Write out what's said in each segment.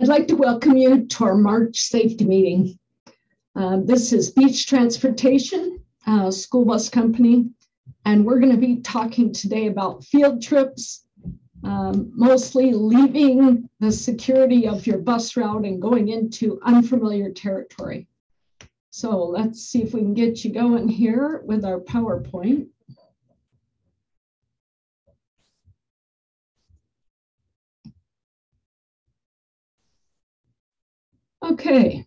I'd like to welcome you to our March safety meeting. Uh, this is Beach Transportation, uh, school bus company, and we're going to be talking today about field trips, um, mostly leaving the security of your bus route and going into unfamiliar territory. So let's see if we can get you going here with our PowerPoint. Okay.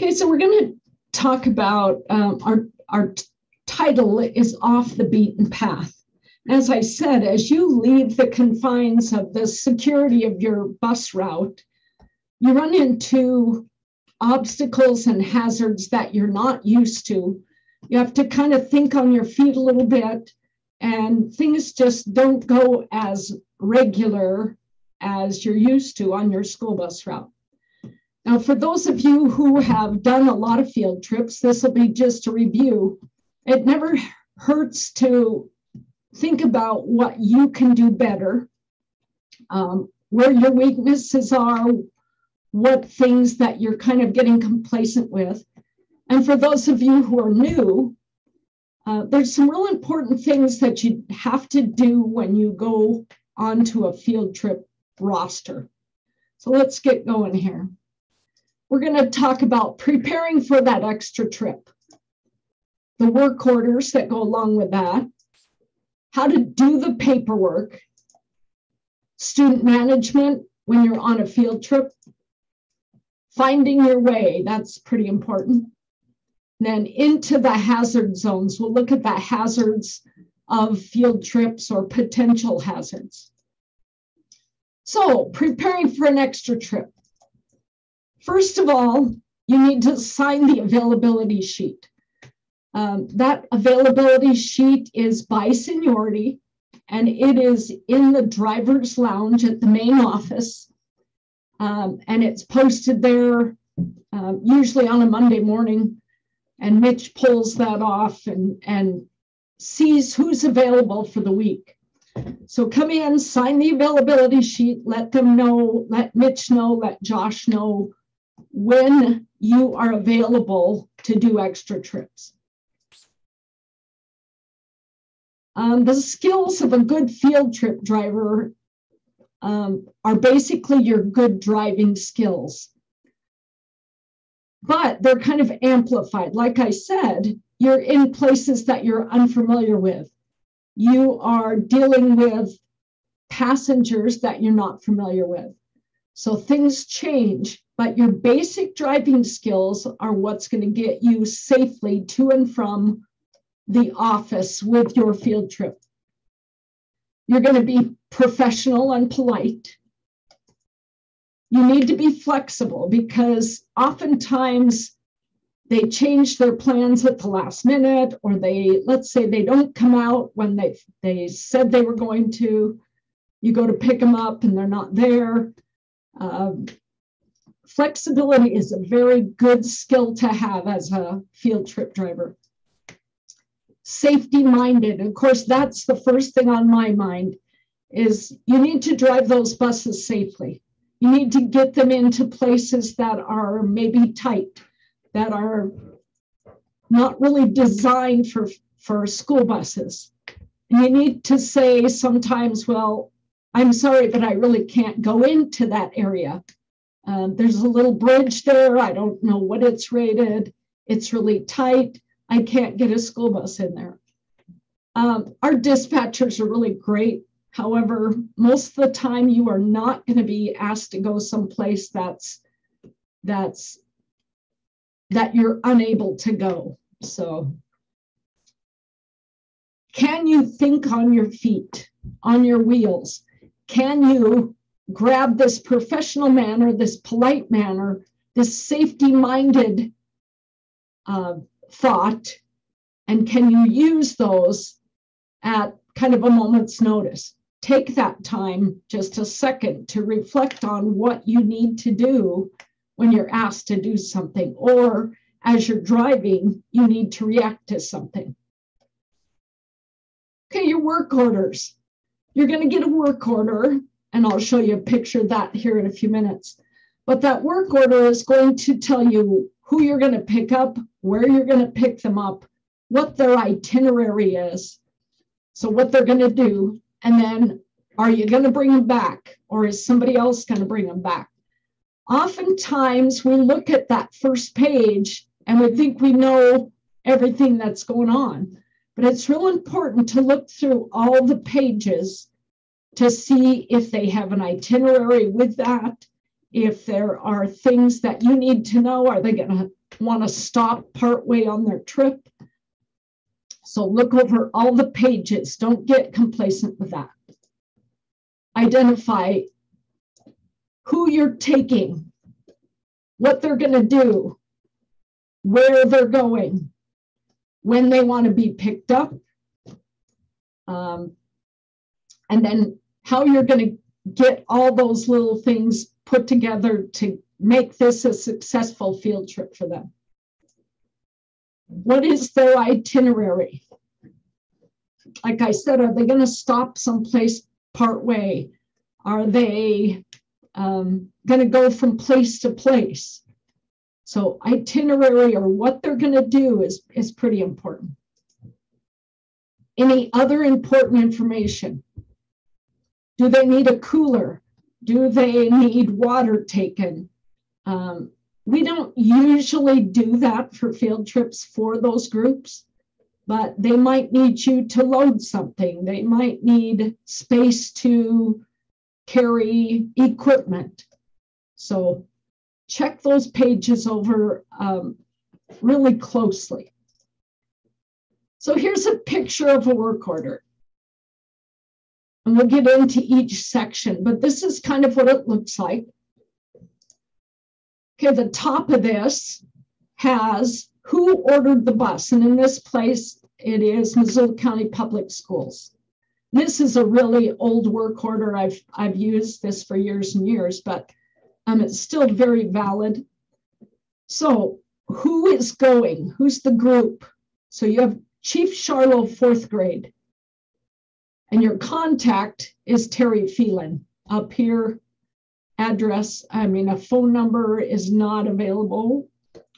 Okay, so we're going to talk about um, our, our title is Off the Beaten Path. As I said, as you leave the confines of the security of your bus route, you run into obstacles and hazards that you're not used to. You have to kind of think on your feet a little bit, and things just don't go as regular as you're used to on your school bus route. Now, for those of you who have done a lot of field trips, this will be just a review. It never hurts to think about what you can do better, um, where your weaknesses are, what things that you're kind of getting complacent with. And for those of you who are new, uh, there's some real important things that you have to do when you go onto a field trip roster. So let's get going here we're going to talk about preparing for that extra trip, the work orders that go along with that, how to do the paperwork, student management when you're on a field trip, finding your way, that's pretty important. Then into the hazard zones, we'll look at the hazards of field trips or potential hazards. So, preparing for an extra trip. First of all, you need to sign the availability sheet. Um, that availability sheet is by seniority, and it is in the driver's lounge at the main office. Um, and it's posted there uh, usually on a Monday morning. And Mitch pulls that off and, and sees who's available for the week. So come in, sign the availability sheet, let them know, let Mitch know, let Josh know when you are available to do extra trips. Um, the skills of a good field trip driver um, are basically your good driving skills. But they're kind of amplified. Like I said, you're in places that you're unfamiliar with. You are dealing with passengers that you're not familiar with. So things change but your basic driving skills are what's going to get you safely to and from the office with your field trip. You're going to be professional and polite. You need to be flexible because oftentimes they change their plans at the last minute, or they, let's say, they don't come out when they, they said they were going to. You go to pick them up and they're not there. Um, flexibility is a very good skill to have as a field trip driver. Safety minded, of course, that's the first thing on my mind is you need to drive those buses safely. You need to get them into places that are maybe tight, that are not really designed for, for school buses. And you need to say sometimes, well, I'm sorry, but I really can't go into that area um, there's a little bridge there. I don't know what it's rated. It's really tight. I can't get a school bus in there. Um, our dispatchers are really great. However, most of the time you are not going to be asked to go someplace that's that's that you're unable to go. So can you think on your feet, on your wheels? Can you grab this professional manner, this polite manner, this safety minded uh, thought, and can you use those at kind of a moment's notice? Take that time, just a second, to reflect on what you need to do when you're asked to do something, or as you're driving, you need to react to something. Okay, your work orders. You're going to get a work order, and I'll show you a picture of that here in a few minutes. But that work order is going to tell you who you're going to pick up, where you're going to pick them up, what their itinerary is, so what they're going to do, and then are you going to bring them back or is somebody else going to bring them back? Oftentimes we look at that first page and we think we know everything that's going on. But it's real important to look through all the pages to see if they have an itinerary with that, if there are things that you need to know. Are they going to want to stop partway on their trip? So look over all the pages. Don't get complacent with that. Identify who you're taking, what they're going to do, where they're going, when they want to be picked up, um, and then how you're going to get all those little things put together to make this a successful field trip for them. What is their itinerary? Like I said, are they going to stop someplace part way? Are they um, going to go from place to place? So itinerary or what they're going to do is, is pretty important. Any other important information? Do they need a cooler? Do they need water taken? Um, we don't usually do that for field trips for those groups, but they might need you to load something. They might need space to carry equipment. So check those pages over um, really closely. So here's a picture of a work order. And we'll get into each section, but this is kind of what it looks like. Okay, the top of this has who ordered the bus. And in this place, it is Missoula County Public Schools. This is a really old work order. I've, I've used this for years and years, but um, it's still very valid. So, who is going? Who's the group? So, you have Chief Charlo, fourth grade, and your contact is Terry Phelan up here. Address, I mean, a phone number is not available.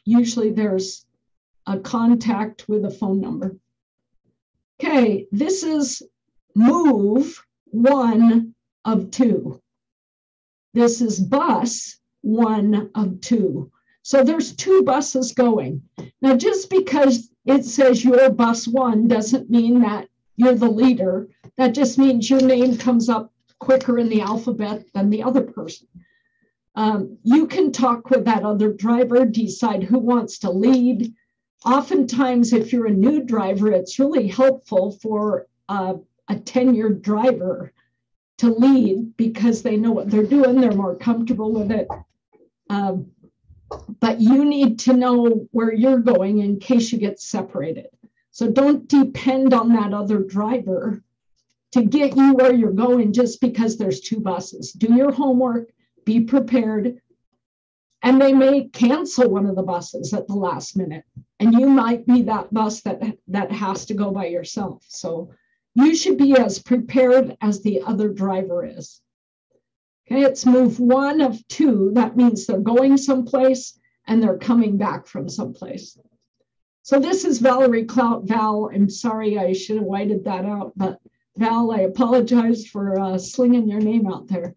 Usually, there's a contact with a phone number. Okay, this is move one of two. This is bus one of two. So there's two buses going. Now, just because it says you're bus one doesn't mean that you're the leader. That just means your name comes up quicker in the alphabet than the other person. Um, you can talk with that other driver, decide who wants to lead. Oftentimes, if you're a new driver, it's really helpful for a, a tenured driver to lead because they know what they're doing, they're more comfortable with it. Um, but you need to know where you're going in case you get separated. So don't depend on that other driver to get you where you're going just because there's two buses. Do your homework, be prepared, and they may cancel one of the buses at the last minute. And you might be that bus that that has to go by yourself. So you should be as prepared as the other driver is. Okay, it's move one of two. That means they're going someplace and they're coming back from someplace. So this is Valerie Clout. Val, I'm sorry, I should have whited that out, but Val, I apologize for uh, slinging your name out there.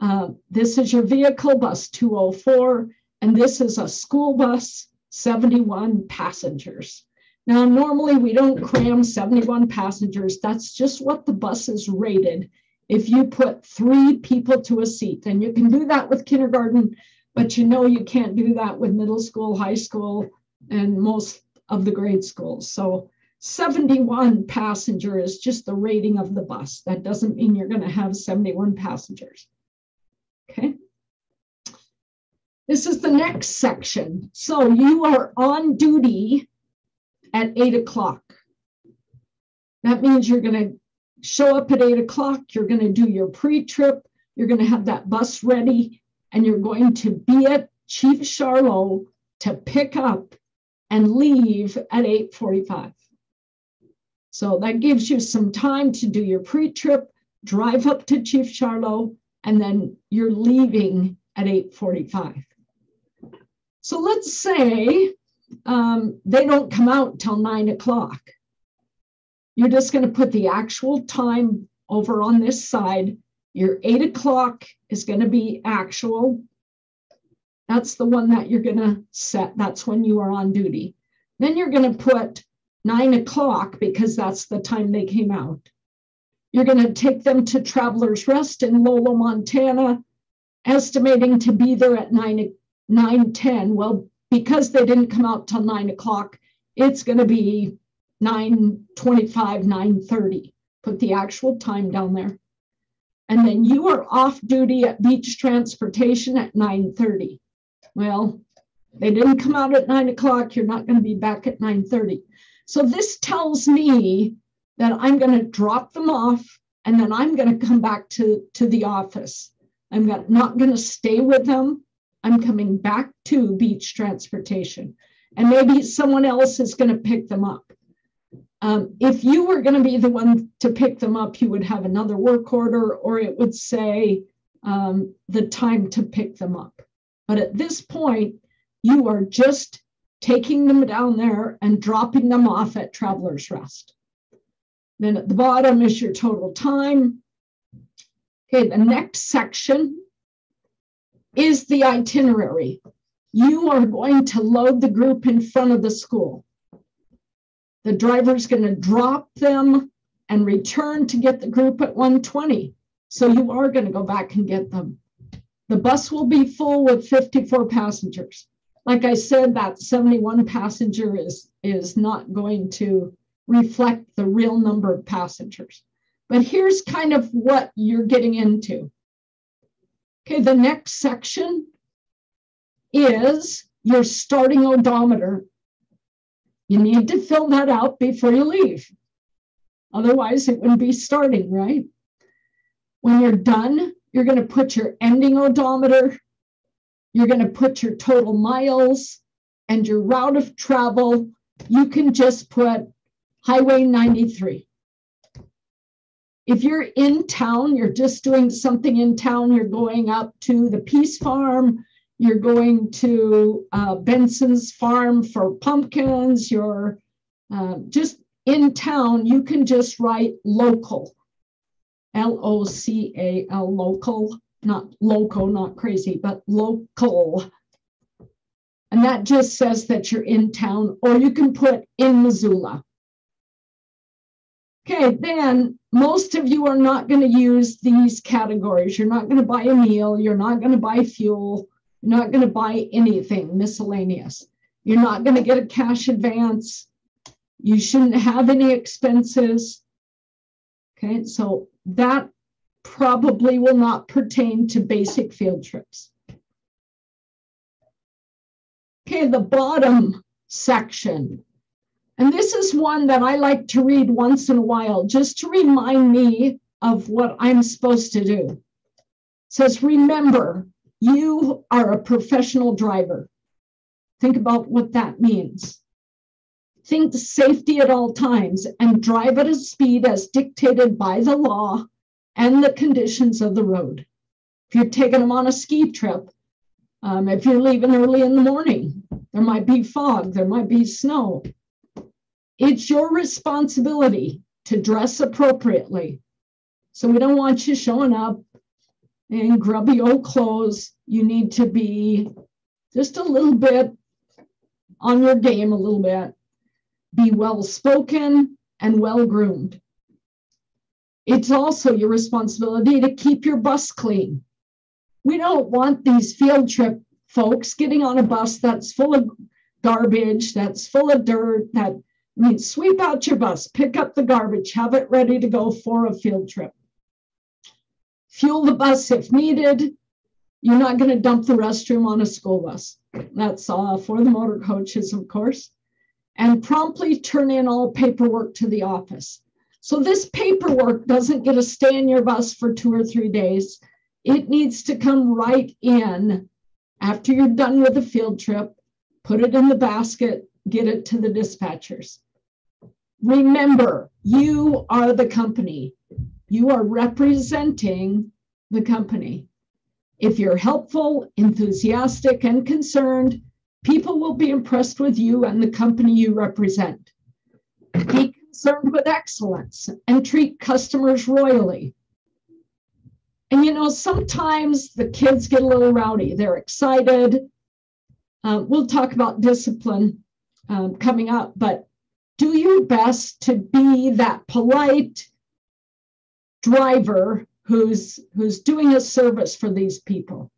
Uh, this is your vehicle, bus 204, and this is a school bus, 71 passengers. Now, normally we don't cram 71 passengers. That's just what the bus is rated. If you put three people to a seat, and you can do that with kindergarten, but you know you can't do that with middle school, high school, and most of the grade schools. So 71 passenger is just the rating of the bus. That doesn't mean you're going to have 71 passengers. Okay. This is the next section. So you are on duty at eight o'clock. That means you're going to show up at eight o'clock, you're going to do your pre trip, you're going to have that bus ready, and you're going to be at Chief Charlo to pick up and leave at 8:45. So that gives you some time to do your pre-trip, drive up to Chief Charlo, and then you're leaving at 8:45. So let's say um, they don't come out till nine o'clock. You're just going to put the actual time over on this side. Your eight o'clock is going to be actual. That's the one that you're going to set. That's when you are on duty. Then you're going to put nine o'clock because that's the time they came out. You're going to take them to Travelers Rest in Lolo, Montana, estimating to be there at 9, 9 10. Well, because they didn't come out till 9 o'clock, it's going to be 9 25, 9 30. Put the actual time down there. And then you are off duty at beach transportation at 9 30. Well, they didn't come out at 9 o'clock. You're not going to be back at 9 30. So this tells me that I'm going to drop them off and then I'm going to come back to, to the office. I'm not going to stay with them. I'm coming back to beach transportation. And maybe someone else is going to pick them up. Um, if you were going to be the one to pick them up, you would have another work order or it would say um, the time to pick them up. But at this point, you are just taking them down there and dropping them off at Traveler's Rest. Then at the bottom is your total time. Okay, the next section is the itinerary. You are going to load the group in front of the school. The driver's going to drop them and return to get the group at 120. So you are going to go back and get them. The bus will be full with 54 passengers like I said, that 71 passenger is, is not going to reflect the real number of passengers. But here's kind of what you're getting into. Okay, the next section is your starting odometer. You need to fill that out before you leave. Otherwise, it wouldn't be starting, right? When you're done, you're going to put your ending odometer you're going to put your total miles and your route of travel. You can just put Highway 93. If you're in town, you're just doing something in town, you're going up to the PEAS Farm, you're going to uh, Benson's farm for pumpkins, you're uh, just in town, you can just write local, L O C A L, local, not local, not crazy, but local. And that just says that you're in town, or you can put in Missoula. Okay, then most of you are not going to use these categories. You're not going to buy a meal, you're not going to buy fuel, you're not going to buy anything miscellaneous. You're not going to get a cash advance. You shouldn't have any expenses. Okay, so that probably will not pertain to basic field trips. Okay, the bottom section. And this is one that I like to read once in a while just to remind me of what I'm supposed to do. It says, remember, you are a professional driver. Think about what that means. Think safety at all times and drive at a speed as dictated by the law and the conditions of the road. If you're taking them on a ski trip, um, if you're leaving early in the morning, there might be fog, there might be snow. It's your responsibility to dress appropriately. So we don't want you showing up in grubby old clothes. You need to be just a little bit on your game, a little bit. Be well spoken and well groomed. It's also your responsibility to keep your bus clean. We don't want these field trip folks getting on a bus that's full of garbage, that's full of dirt, that I sweep out your bus, pick up the garbage, have it ready to go for a field trip. Fuel the bus if needed. You're not going to dump the restroom on a school bus. That's uh, for the motor coaches, of course. And promptly turn in all paperwork to the office. So this paperwork doesn't get to stay in your bus for two or three days. It needs to come right in after you're done with the field trip, put it in the basket, get it to the dispatchers. remember, you are the company. You are representing the company. If you're helpful, enthusiastic, and concerned, people will be impressed with you and the company you represent. Be concerned with excellence and treat customers royally. And you know, sometimes the kids get a little rowdy. They're excited. Uh, we'll talk about discipline um, coming up, but do your best to be that polite driver who's who's doing a service for these people.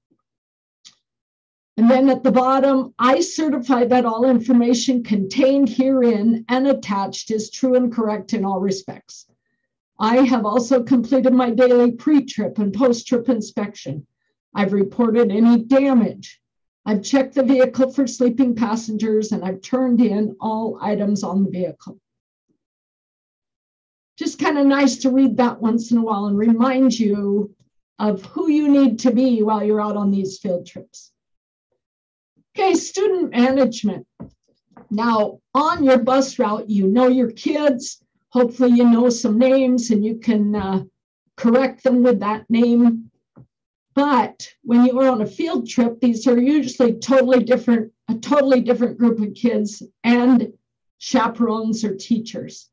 And then at the bottom, I certify that all information contained herein and attached is true and correct in all respects. I have also completed my daily pre trip and post trip inspection. I've reported any damage. I've checked the vehicle for sleeping passengers and I've turned in all items on the vehicle. Just kind of nice to read that once in a while and remind you of who you need to be while you're out on these field trips. Okay, student management. Now, on your bus route, you know your kids, Hopefully, you know some names and you can uh, correct them with that name. But when you are on a field trip, these are usually totally different, a totally different group of kids and chaperones or teachers.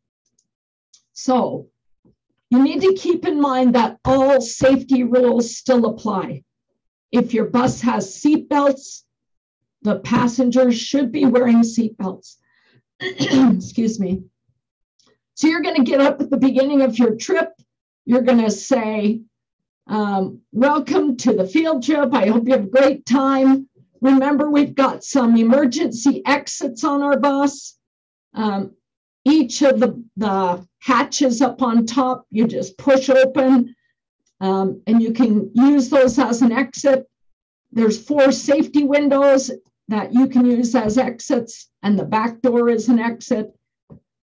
So you need to keep in mind that all safety rules still apply. If your bus has seat belts, the passengers should be wearing seatbelts. Excuse me. So you're going to get up at the beginning of your trip. You're going to say, um, Welcome to the field trip. I hope you have a great time. Remember, we've got some emergency exits on our bus. Um, each of the, the hatches up on top, you just push open um, and you can use those as an exit. There's four safety windows that you can use as exits, and the back door is an exit.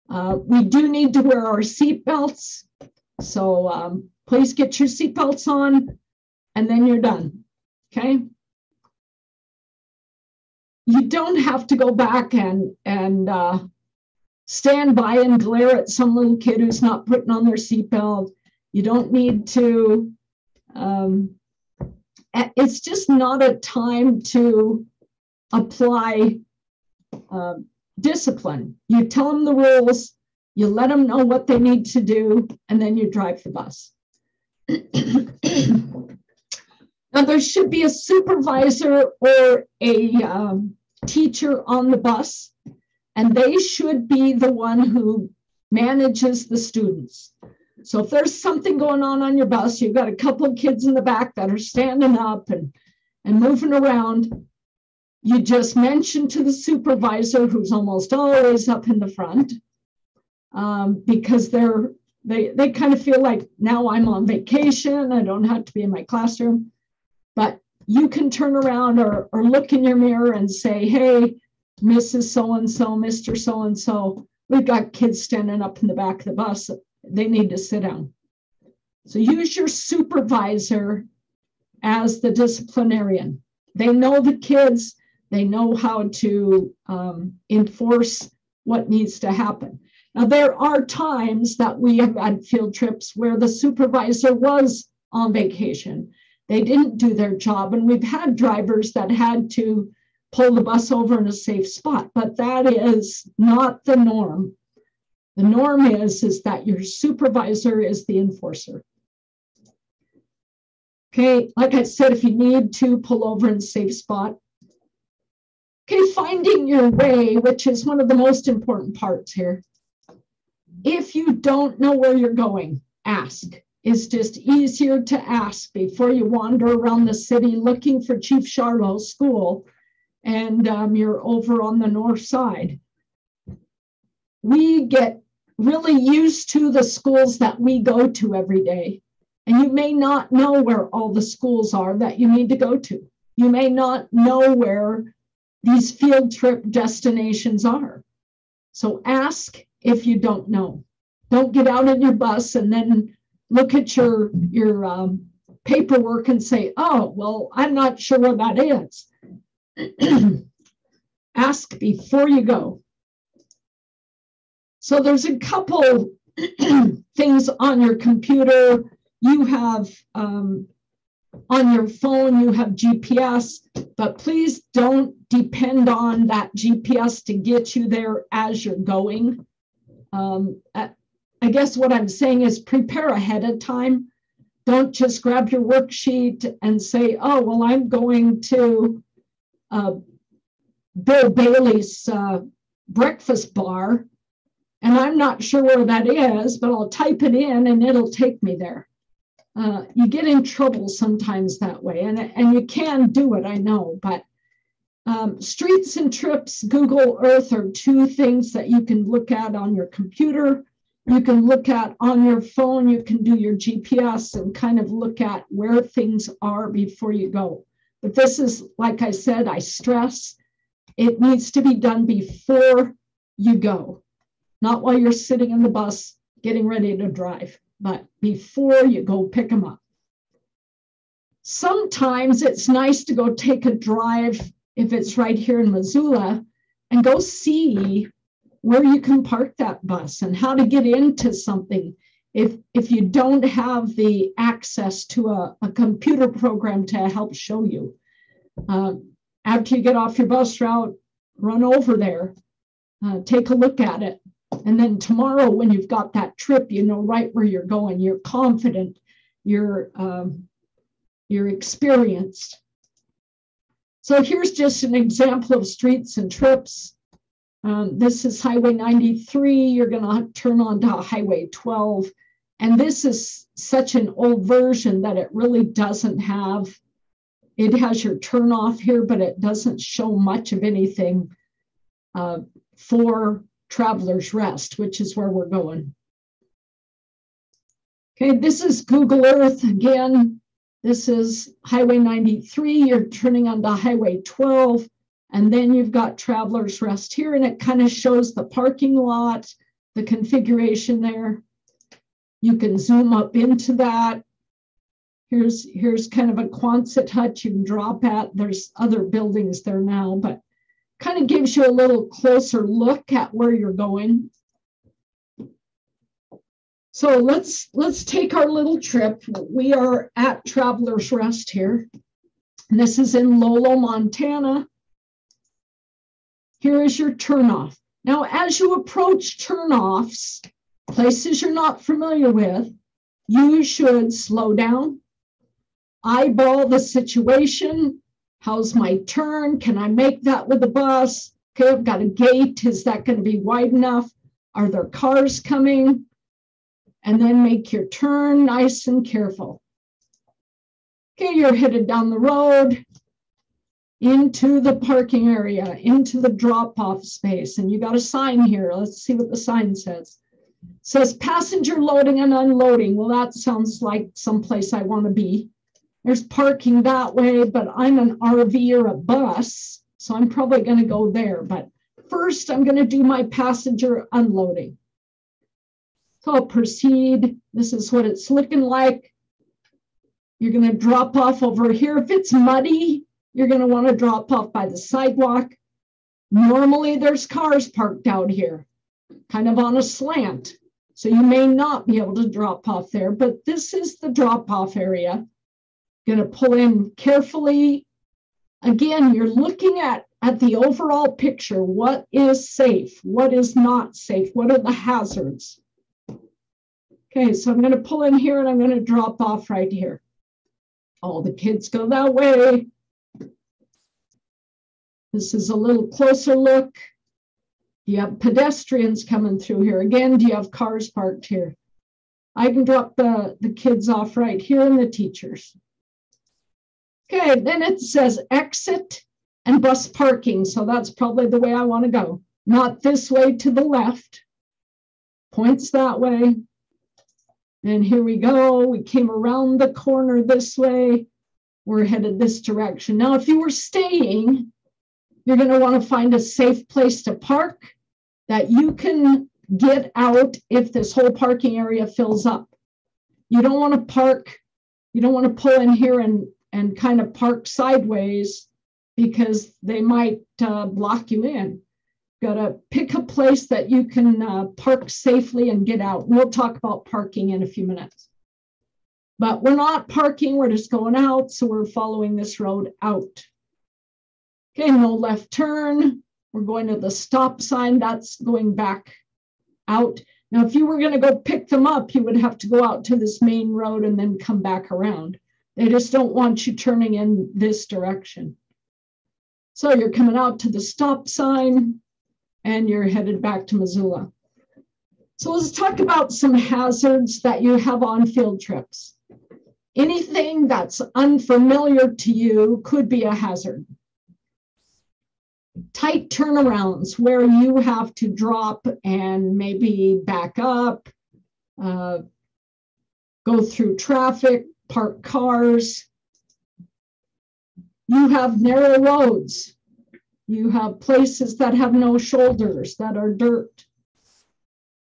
Uh, we do need to wear our seatbelts. So um, please get your seatbelts on and then you're done. Okay. You don't have to go back and, and uh, stand by and glare at some little kid who's not putting on their seatbelt. You don't need to. Um, it's just not a time to apply uh, discipline. You tell them the rules, you let them know what they need to do, and then you drive the bus. now, there should be a supervisor or a um, teacher on the bus, and they should be the one who manages the students. So if there's something going on on your bus, you've got a couple of kids in the back that are standing up and, and moving around, you just mention to the supervisor, who's almost always up in the front, um, because they're they they kind of feel like now I'm on vacation. I don't have to be in my classroom, but you can turn around or or look in your mirror and say, "Hey, Mrs. So and So, Mr. So and So, we've got kids standing up in the back of the bus. They need to sit down." So use your supervisor as the disciplinarian. They know the kids they know how to um, enforce what needs to happen. Now, there are times that we have had field trips where the supervisor was on vacation. They didn't do their job, and we've had drivers that had to pull the bus over in a safe spot, but that is not the norm. The norm is, is that your supervisor is the enforcer. Okay, like I said, if you need to pull over in a safe spot, Okay, finding your way, which is one of the most important parts here. If you don't know where you're going, ask. It's just easier to ask before you wander around the city looking for Chief Charlo's school and um, you're over on the north side. We get really used to the schools that we go to every day. And you may not know where all the schools are that you need to go to. You may not know where these field trip destinations are. So ask if you don't know. Don't get out in your bus and then look at your your um, paperwork and say, "Oh, well, I'm not sure where that is." ask before you go. So there's a couple things on your computer. You have um, on your phone, you have GPS, but please don't depend on that GPS to get you there as you're going. Um, I guess what I'm saying is prepare ahead of time. Don't just grab your worksheet and say, oh, well, I'm going to uh, Bill Bailey's uh, breakfast bar, and I'm not sure where that is, but I'll type it in and it'll take me there. Uh, you get in trouble sometimes that way, and, and you can do it, I know, but um, streets and trips, Google Earth are two things that you can look at on your computer. You can look at on your phone, you can do your GPS and kind of look at where things are before you go. But this is, like I said, I stress it needs to be done before you go, not while you're sitting in the bus getting ready to drive but before you go pick them up. Sometimes it's nice to go take a drive if it's right here in Missoula and go see where you can park that bus and how to get into something if if you don't have the access to a, a computer program to help show you uh, after you get off your bus route run over there uh, take a look at it and then tomorrow, when you've got that trip, you know right where you're going. You're confident. You're um, you're experienced. So here's just an example of streets and trips. Um, this is Highway 93. You're going to turn onto Highway 12. And this is such an old version that it really doesn't have, it has your turn off here, but it doesn't show much of anything uh, for Traveler's Rest, which is where we're going. Okay, this is Google Earth again. This is Highway 93. You're turning onto Highway 12, and then you've got Traveler's Rest here, and it kind of shows the parking lot, the configuration there. You can zoom up into that. Here's, here's kind of a Quonset hut you can drop at. There's other buildings there now, but kind of gives you a little closer look at where you're going. So let's let's take our little trip. We are at Traveler's Rest here. And this is in Lolo, Montana. Here is your turnoff. Now, as you approach turnoffs, places you're not familiar with, you should slow down, eyeball the situation, How's my turn? Can I make that with the bus? Okay, I've got a gate. Is that going to be wide enough? Are there cars coming? And then make your turn nice and careful. Okay, you're headed down the road into the parking area, into the drop off space. And you got a sign here. Let's see what the sign says. It says passenger loading and unloading. Well, that sounds like someplace I want to be. There's parking that way, but I'm an RV or a bus, so I'm probably going to go there. But first, I'm going to do my passenger unloading. So I'll proceed. This is what it's looking like. You're going to drop off over here. If it's muddy, you're going to want to drop off by the sidewalk. Normally, there's cars parked out here, kind of on a slant. So you may not be able to drop off there, but this is the drop off area going to pull in carefully. Again, you're looking at, at the overall picture. What is safe? What is not safe? What are the hazards? Okay, so I'm going to pull in here and I'm going to drop off right here. All the kids go that way. This is a little closer look. You have pedestrians coming through here. Again, do you have cars parked here? I can drop the, the kids off right here and the teachers. Okay, then it says exit and bus parking. So that's probably the way I want to go. Not this way to the left. Points that way. And here we go. We came around the corner this way. We're headed this direction. Now, if you were staying, you're going to want to find a safe place to park that you can get out if this whole parking area fills up. You don't want to park, you don't want to pull in here and and kind of park sideways because they might uh, block you in. Got to pick a place that you can uh, park safely and get out. We'll talk about parking in a few minutes. But we're not parking, we're just going out. So we're following this road out. Okay, no left turn. We're going to the stop sign. That's going back out. Now, if you were going to go pick them up, you would have to go out to this main road and then come back around. They just don't want you turning in this direction. So you're coming out to the stop sign and you're headed back to Missoula. So let's talk about some hazards that you have on field trips. Anything that's unfamiliar to you could be a hazard tight turnarounds where you have to drop and maybe back up, uh, go through traffic, park cars. You have narrow roads. You have places that have no shoulders that are dirt.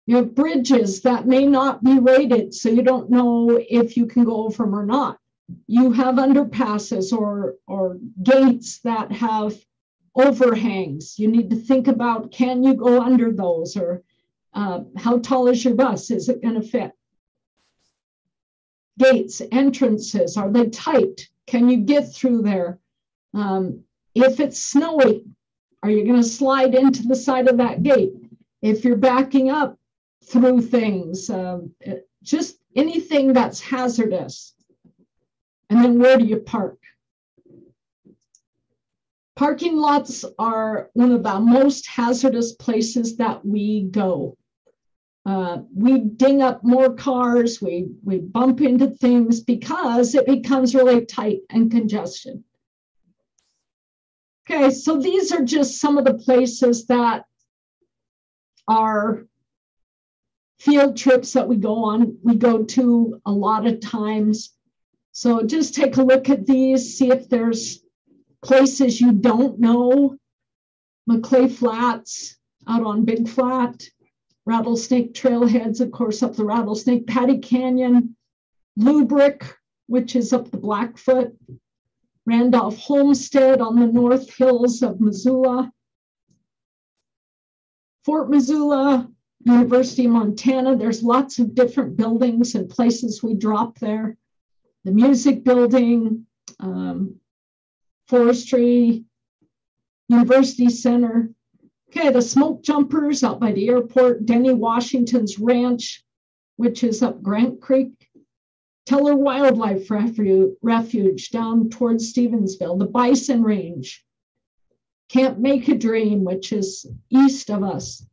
You have bridges that may not be rated, so you don't know if you can go over them or not. You have underpasses or, or gates that have overhangs. You need to think about can you go under those or uh, how tall is your bus? Is it going to fit? Gates, entrances, are they tight? Can you get through there? Um, if it's snowy, are you going to slide into the side of that gate? If you're backing up through things, um, just anything that's hazardous. And then where do you park? Parking lots are one of the most hazardous places that we go. Uh, we ding up more cars, we, we bump into things because it becomes really tight and congested. Okay, so these are just some of the places that are field trips that we go on. We go to a lot of times. So just take a look at these, see if there's places you don't know, Maclay Flats out on Big Flat, Rattlesnake Trailheads, of course, up the Rattlesnake, Pattee Canyon, Lubrecht, which is up the Blackfoot, Randolph Homestead on the North Hills of Missoula, Fort Missoula, University of Montana. There's lots of different buildings and places we drop there. The music building, um, Forestry, University Center. Okay, the smoke jumpers out by the airport, Denny Washington's Ranch, which is up Grant Creek, Teller Wildlife Refuge down towards Stevensville, the Bison Range, Camp Make a Dream, which is east of us,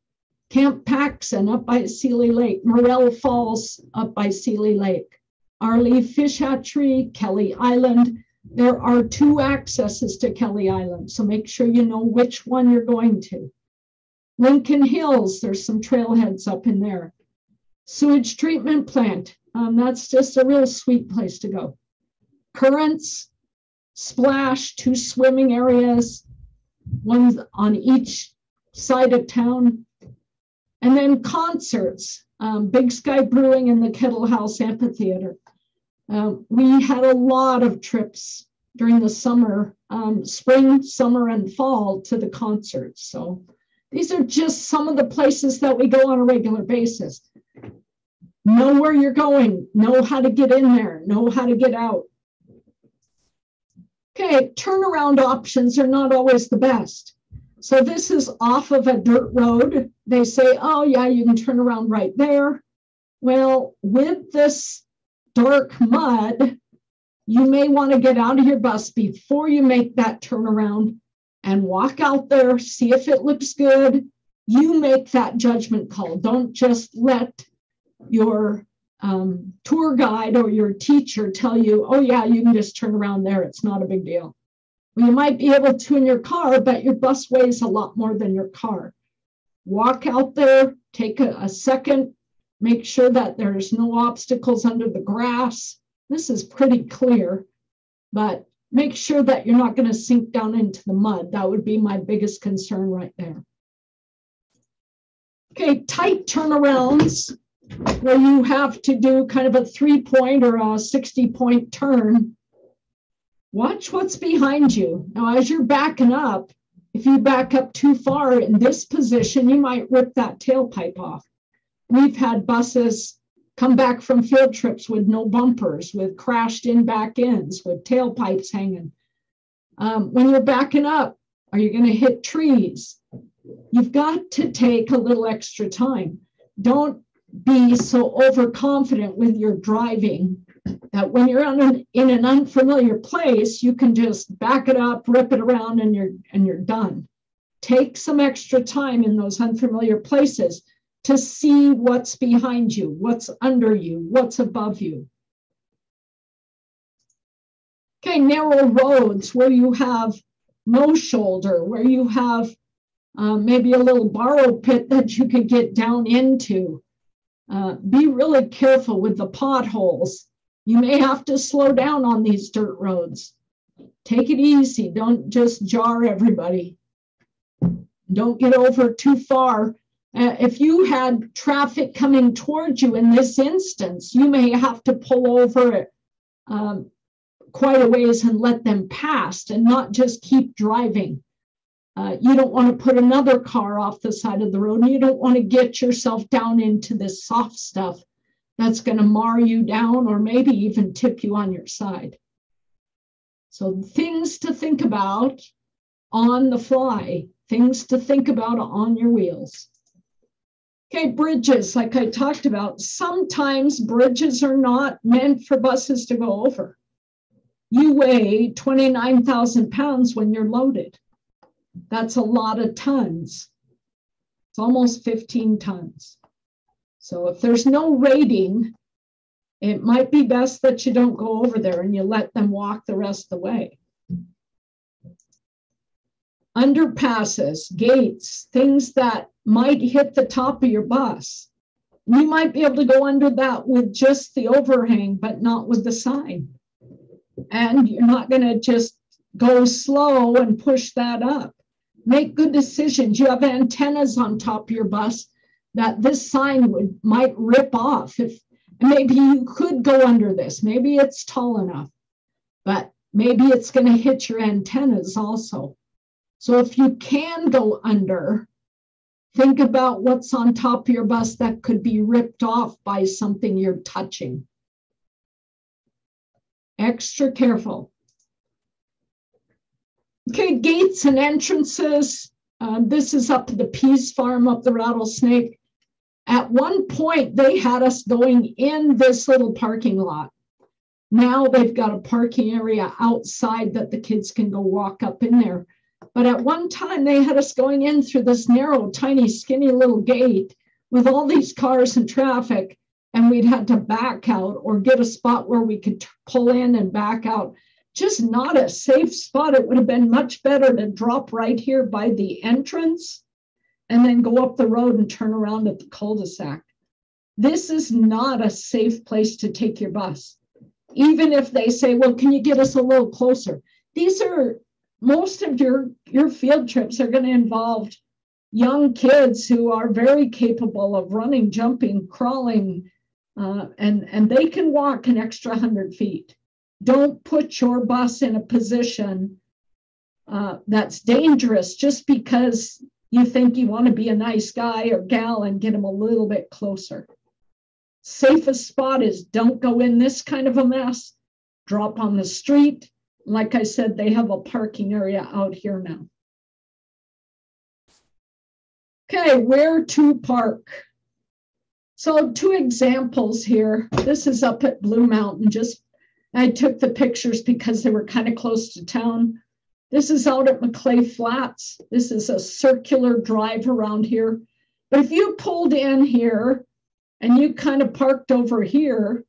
Camp Paxson up by Seeley Lake, Morrell Falls up by Seeley Lake, Arlee Fish Hatchery, Kelly Island, there are two accesses to Kelly Island, so make sure you know which one you're going to. Lincoln Hills, there's some trailheads up in there. Sewage treatment plant, um, that's just a real sweet place to go. Currents, splash, two swimming areas, one on each side of town. And then concerts, um, Big Sky Brewing and the Kettle House Amphitheater. Uh, we had a lot of trips during the summer, um, spring, summer, and fall to the concerts. So these are just some of the places that we go on a regular basis. Know where you're going, know how to get in there, know how to get out. Okay, turnaround options are not always the best. So this is off of a dirt road. They say, oh, yeah, you can turn around right there. Well, with this dark mud, you may want to get out of your bus before you make that turnaround and walk out there, see if it looks good. You make that judgment call. Don't just let your um, tour guide or your teacher tell you, oh, yeah, you can just turn around there. It's not a big deal. Well, you might be able to in your car, but your bus weighs a lot more than your car. Walk out there, take a, a second, Make sure that there's no obstacles under the grass. This is pretty clear, but make sure that you're not going to sink down into the mud. That would be my biggest concern right there. Okay, tight turnarounds where you have to do kind of a three point or a 60 point turn. Watch what's behind you. Now, as you're backing up, If you back up too far in this position, you might rip that tailpipe off. We've had buses come back from field trips with no bumpers, with crashed in back ends, with tailpipes hanging. Um, when you're backing up, are you going to hit trees? You've got to take a little extra time. Don't be so overconfident with your driving that when you're an, in an unfamiliar place, you can just back it up, rip it around, and you're and you're done. Take some extra time in those unfamiliar places to see what's behind you, what's under you, what's above you. Okay, narrow roads where you have no shoulder, where you have uh, maybe a little borrow pit that you could get down into. Uh, be really careful with the potholes. You may have to slow down on these dirt roads. Take it easy. Don't just jar everybody. Don't get over too far. Uh, if you had traffic coming towards you in this instance, you may have to pull over um, quite a ways and let them pass and not just keep driving. Uh, you don't want to put another car off the side of the road and you don't want to get yourself down into this soft stuff that's going to mar you down or maybe even tip you on your side. So, things to think about on the fly, things to think about on your wheels. Okay, bridges, like I talked about, sometimes bridges are not meant for buses to go over. You weigh 29,000 pounds when you're loaded. That's a lot of tons. It's almost 15 tons. So if there's no rating, it might be best that you don't go over there and you let them walk the rest of the way. Underpasses, gates, things that might hit the top of your bus. You might be able to go under that with just the overhang, but not with the sign. And you're not going to just go slow and push that up make good decisions. You have antennas on top of your bus that this sign would might rip off if maybe you could go under this. Maybe it's tall enough, but maybe it's going to hit your antennas also. So if you can go under, think about what's on top of your bus that could be ripped off by something you're touching. Extra careful. Okay, gates and entrances. Uh, this is up to the PEAS Farm up the Rattlesnake. At one point, they had us going in this little parking lot. Now they've got a parking area outside that the kids can go walk up in there. But at one time, they had us going in through this narrow, tiny, skinny little gate with all these cars and traffic, and we'd had to back out or get a spot where we could pull in and back out just not a safe spot. It would have been much better to drop right here by the entrance and then go up the road and turn around at the cul-de-sac. This is not a safe place to take your bus. Even if they say, well, can you get us a little closer? These are most of your, your field trips are going to involve young kids who are very capable of running, jumping, crawling, uh, and, and they can walk an extra 100 feet don't put your bus in a position uh, that's dangerous just because you think you want to be a nice guy or gal and get them a little bit closer. Safest spot is don't go in this kind of a mess, drop on the street. Like I said, they have a parking area out here now. Okay, where to park? So, two examples here. This is up at Blue Mountain, just I took the pictures because they were kind of close to town. This is out at Maclay Flats. This is a circular drive around here. But if you pulled in here and you kind of parked over here,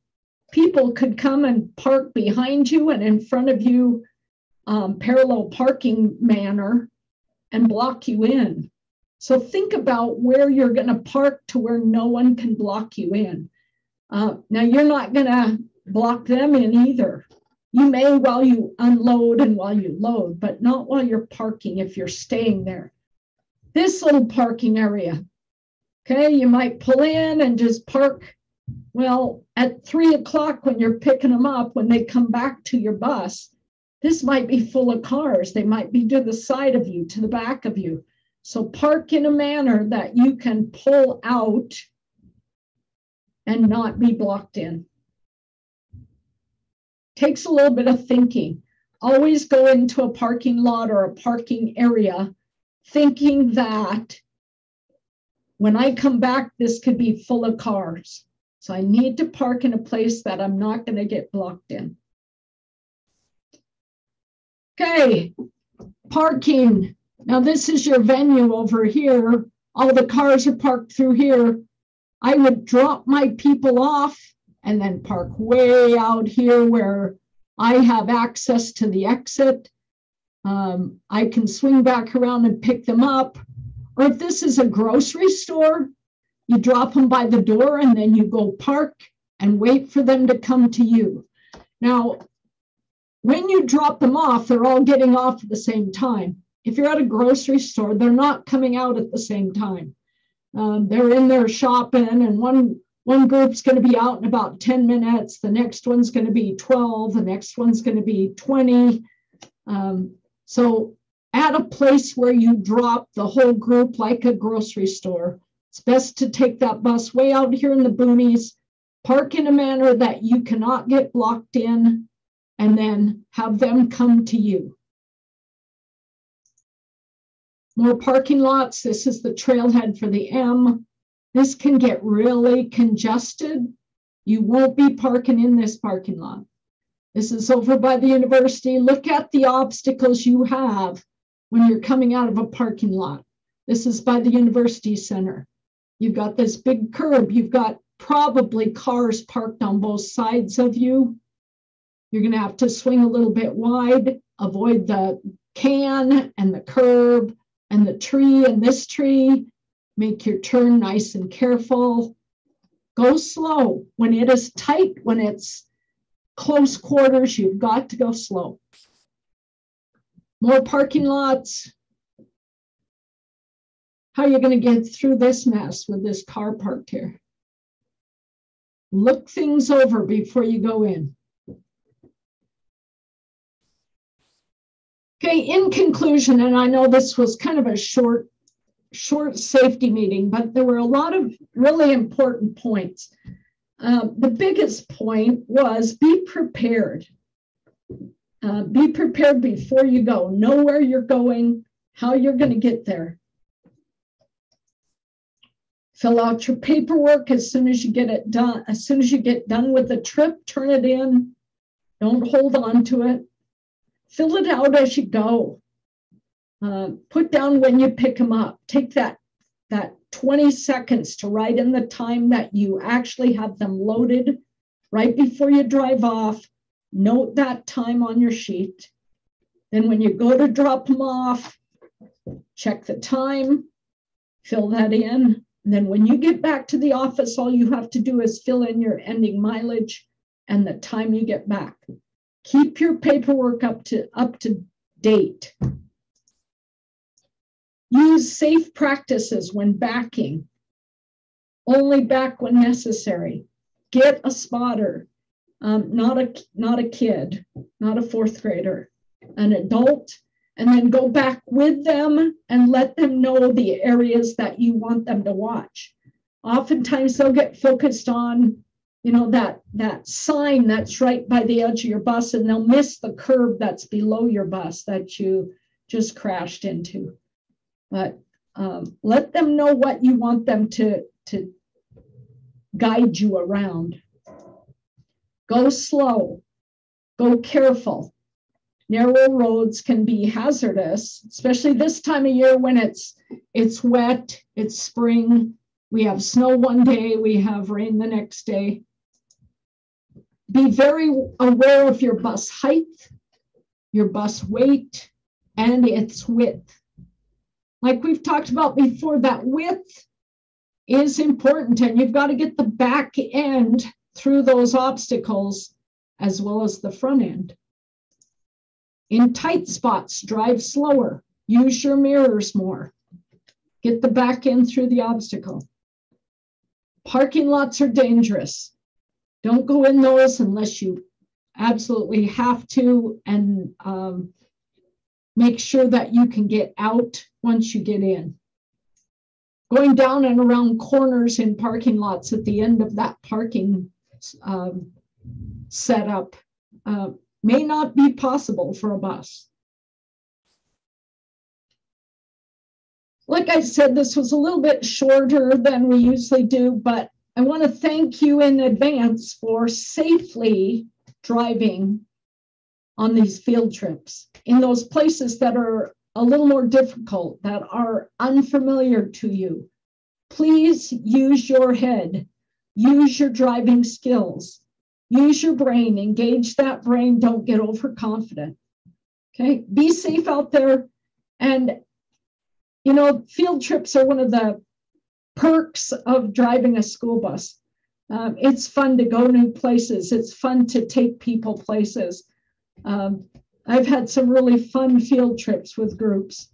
people could come and park behind you and in front of you, um, parallel parking manner, and block you in. So think about where you're going to park to where no one can block you in. Uh, now, you're not going to block them in either. You may while you unload and while you load, but not while you're parking if you're staying there. This little parking area, okay, you might pull in and just park. Well, at three o'clock when you're picking them up, when they come back to your bus, This might be full of cars. They might be to the side of you, to the back of you. So park in a manner that you can pull out and not be blocked in. Takes a little bit of thinking. Always go into a parking lot or a parking area thinking that when I come back, this could be full of cars. So I need to park in a place that I'm not going to get blocked in. Okay, parking. Now, this is your venue over here. All the cars are parked through here. I would drop my people off and then park way out here where I have access to the exit. Um, I can swing back around and pick them up. Or if this is a grocery store, you drop them by the door and then you go park and wait for them to come to you. Now, when you drop them off, they're all getting off at the same time. If you're at a grocery store, they're not coming out at the same time. Um, they're in there shopping, and one one group's going to be out in about 10 minutes. The next one's going to be 12. The next one's going to be 20. Um, so at a place where you drop the whole group like a grocery store, it's best to take that bus way out here in the boonies, park in a manner that you cannot get blocked in, and then have them come to you. More parking lots. This is the trailhead for the M. This can get really congested. You won't be parking in this parking lot. This is over by the university. Look at the obstacles you have when you're coming out of a parking lot. This is by the university center. You've got this big curb. You've got probably cars parked on both sides of you. You're going to have to swing a little bit wide, avoid the can and the curb and the tree and this tree. Make your turn nice and careful. Go slow. When it is tight, when it's close quarters, you've got to go slow. More parking lots. How are you going to get through this mess with this car parked here? Look things over before you go in. Okay, in conclusion, and I know this was kind of a short, short safety meeting, but there were a lot of really important points. Uh, the biggest point was be prepared. Uh, be prepared before you go. Know where you're going, how you're going to get there. Fill out your paperwork as soon as you get it done. As soon as you get done with the trip, turn it in. Don't hold on to it fill it out as you go. Uh, put down when you pick them up. Take that that 20 seconds to write in the time that you actually have them loaded right before you drive off. Note that time on your sheet. Then when you go to drop them off, check the time, fill that in. And then when you get back to the office, all you have to do is fill in your ending mileage and the time you get back. Keep your paperwork up to up to date. Use safe practices when backing. Only back when necessary. Get a spotter, um, not a not a kid, not a fourth grader, an adult, and then go back with them and let them know the areas that you want them to watch. Oftentimes they'll get focused on you know that that sign that's right by the edge of your bus and they'll miss the curb that's below your bus that you just crashed into. But um, let them know what you want them to to guide you around. Go slow. Go careful narrow roads can be hazardous especially this time of year when it's it's wet it's spring we have snow one day we have rain the next day be very aware of your bus height, your bus weight, and its width. Like we've talked about before, that width is important, and you've got to get the back end through those obstacles as well as the front end. In tight spots, drive slower, use your mirrors more, get the back end through the obstacle. Parking lots are dangerous. Don't go in those unless you absolutely have to and um, make sure that you can get out once you get in. Going down and around corners in parking lots at the end of that parking um, setup uh, may not be possible for a bus. Like I said, this was a little bit shorter than we usually do, but I want to thank you in advance for safely driving on these field trips in those places that are a little more difficult, that are unfamiliar to you. Please use your head, use your driving skills, use your brain, engage that brain, don't get overconfident. Okay, be safe out there. And, you know, field trips are one of the perks of driving a school bus. Um, it's fun to go new places. It's fun to take people places. Um, I've had some really fun field trips with groups,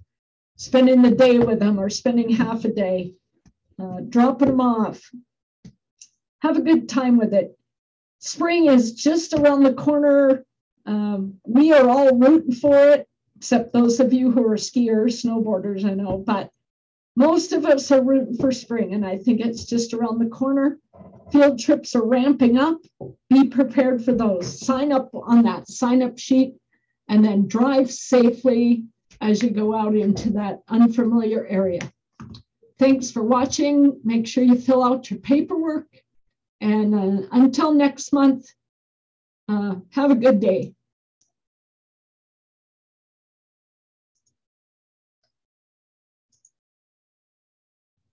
spending the day with them or spending half a day, uh, dropping them off. Have a good time with it. Spring is just around the corner. Um, we are all rooting for it, except those of you who are skiers, snowboarders, I know, but most of us are rooting for spring, and I think it's just around the corner. Field trips are ramping up. Be prepared for those. Sign up on that sign up sheet and then drive safely as you go out into that unfamiliar area. Thanks for watching. Make sure you fill out your paperwork. And uh, until next month, uh, have a good day.